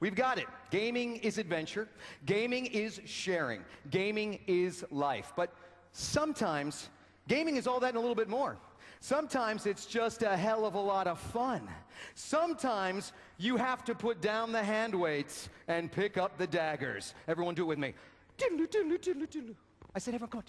We've got it. Gaming is adventure, gaming is sharing, gaming is life. But sometimes gaming is all that and a little bit more. Sometimes it's just a hell of a lot of fun. Sometimes you have to put down the hand weights and pick up the daggers. Everyone do it with me. I said, everyone, come on,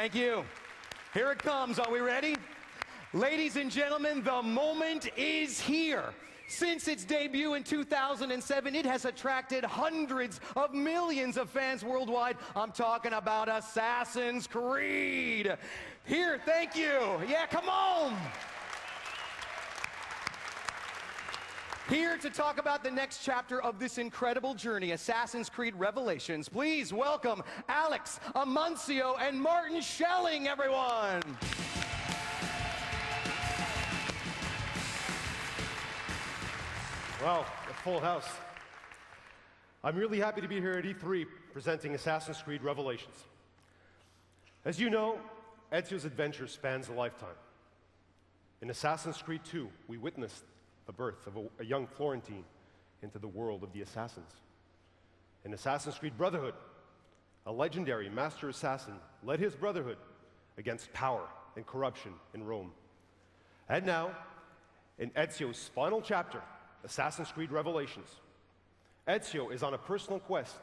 Thank you. Here it comes. Are we ready? Ladies and gentlemen, the moment is here. Since its debut in 2007, it has attracted hundreds of millions of fans worldwide. I'm talking about Assassin's Creed. Here, thank you. Yeah, come on. Here to talk about the next chapter of this incredible journey, Assassin's Creed Revelations, please welcome Alex Amancio and Martin Schelling, everyone. Wow, a full house. I'm really happy to be here at E3 presenting Assassin's Creed Revelations. As you know, Ezio's adventure spans a lifetime. In Assassin's Creed 2, we witnessed the birth of a, a young Florentine into the world of the assassins. In Assassin's Creed Brotherhood, a legendary master assassin led his brotherhood against power and corruption in Rome. And now, in Ezio's final chapter, Assassin's Creed Revelations, Ezio is on a personal quest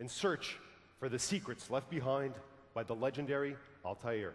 in search for the secrets left behind by the legendary Altair.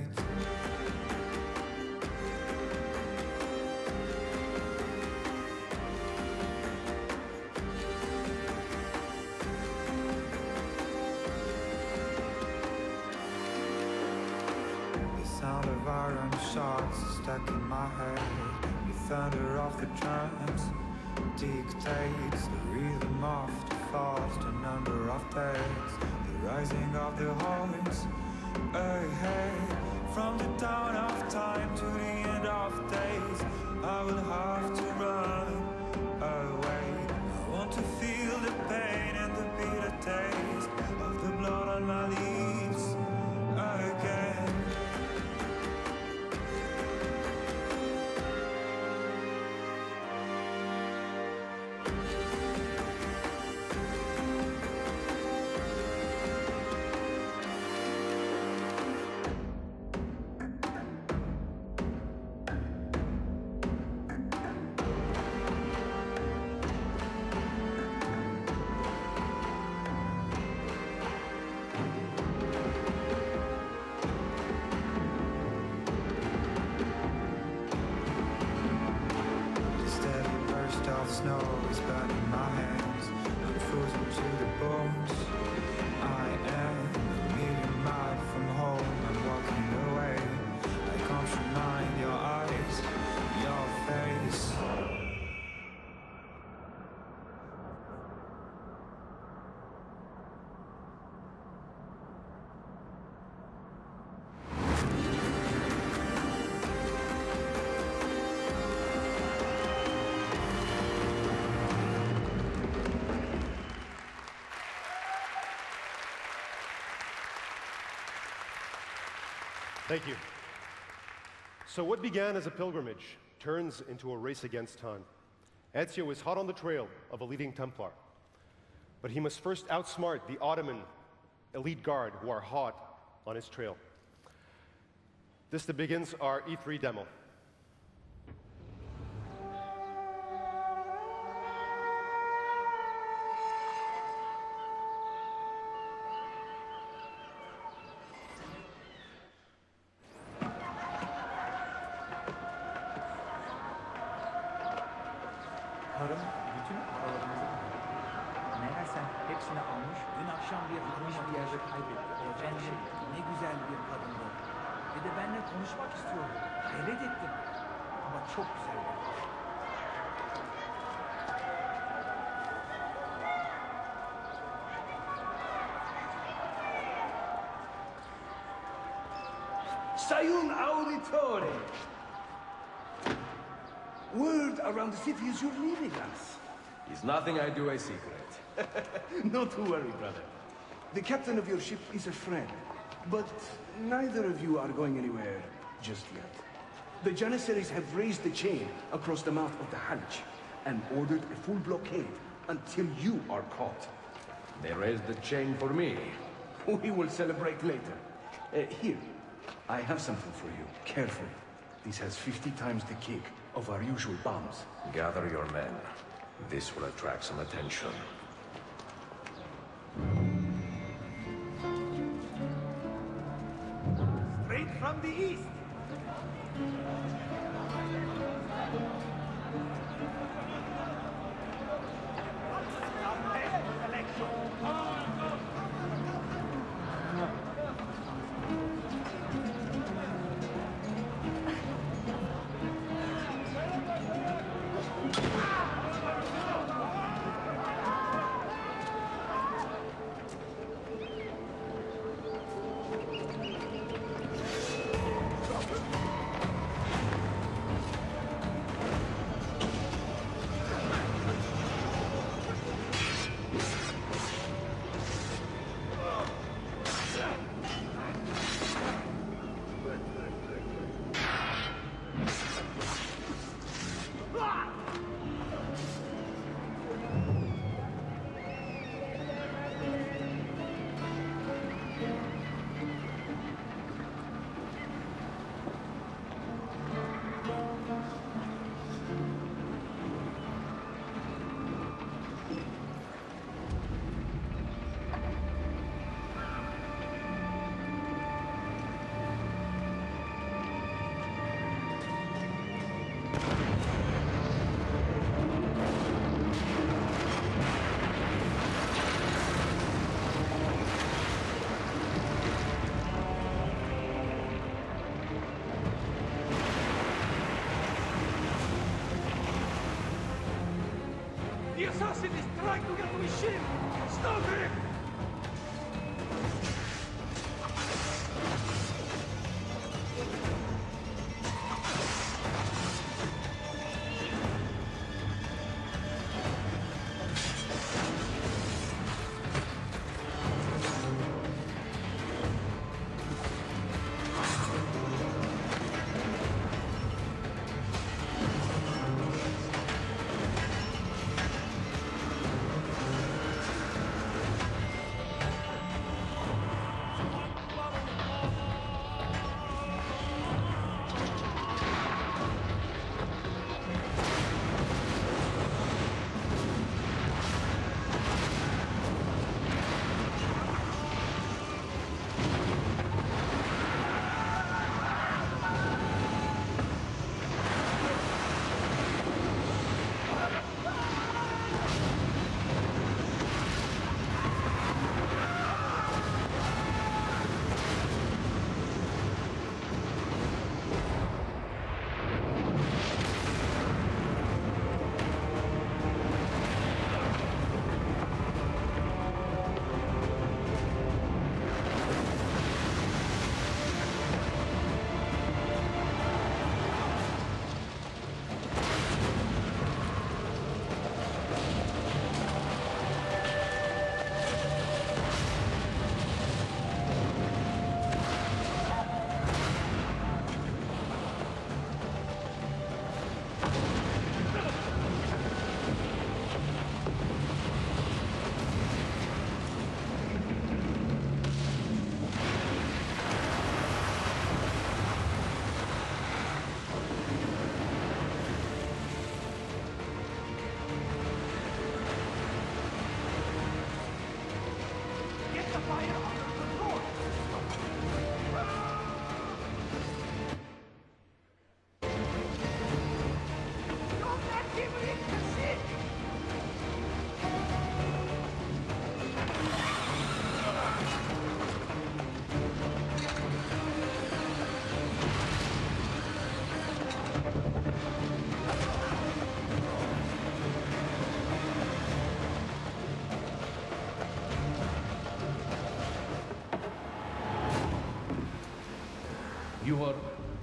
shots stuck in my head. The thunder of the drums dictates the rhythm of the fast A number of days, the rising of the horns ahead From the dawn of time to snow is burning my hands. I'm frozen to the bones. I Thank you. So, what began as a pilgrimage turns into a race against time. Ezio is hot on the trail of a leading Templar, but he must first outsmart the Ottoman elite guard who are hot on his trail. This begins our E3 demo. Karım bütün paralarımızı meğersem hepsini almış, dün akşam bir almış bir yerde kaybetti. Efendim ne güzel bir kadındı. Ve de benimle konuşmak istiyordu. Hayret ettim. Ama çok güzel kız. Sayun Auditore. Word around the city is you're leaving us. Is nothing I do a secret. Not to worry, brother. The captain of your ship is a friend, but neither of you are going anywhere just yet. The Janissaries have raised the chain across the mouth of the Hajj and ordered a full blockade until you are caught. They raised the chain for me. We will celebrate later. Uh, here, I have something for you. Careful. This has 50 times the kick of our usual bombs. Gather your men. This will attract some attention. Straight from the east. The assassin is trying to get to his ship! Stop him!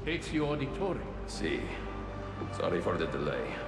Ezio Auditore. See. Sorry for the delay.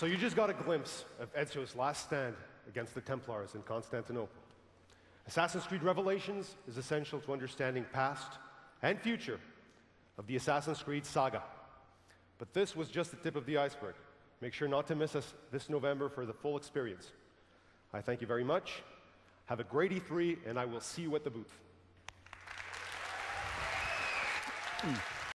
So you just got a glimpse of Ezio's last stand against the Templars in Constantinople. Assassin's Creed Revelations is essential to understanding past and future of the Assassin's Creed saga. But this was just the tip of the iceberg. Make sure not to miss us this November for the full experience. I thank you very much. Have a great E3, and I will see you at the booth. Hmm.